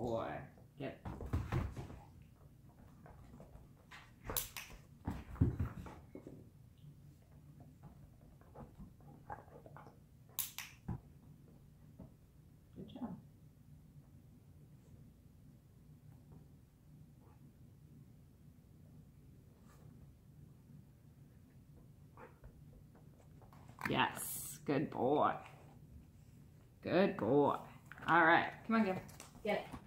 boy. Get. Good job. Yes, good boy. Good boy. All right, come on, Gil. Get it.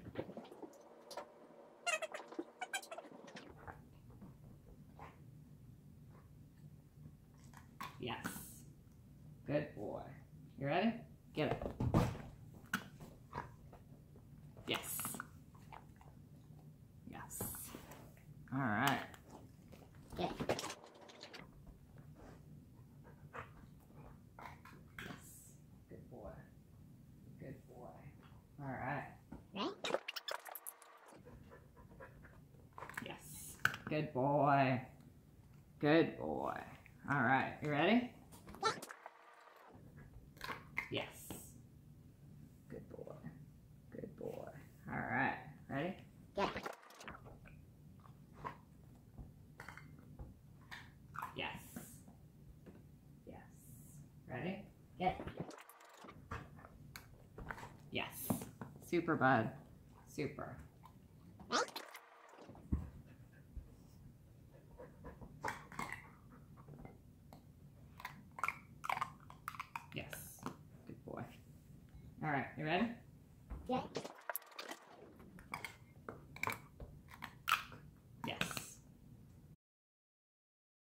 Yes. Good boy. You ready? Get it. Yes. Yes. All right. Get Yes. Good boy. Good boy. All right. Right? Yes. Good boy. Good boy. All right. You ready? Yes. Good boy. Good boy. All right. Ready? Get Yes. Yes. Ready? Get Yes. Super, bud. Super. Right? Yes. Good boy. All right. You ready? Get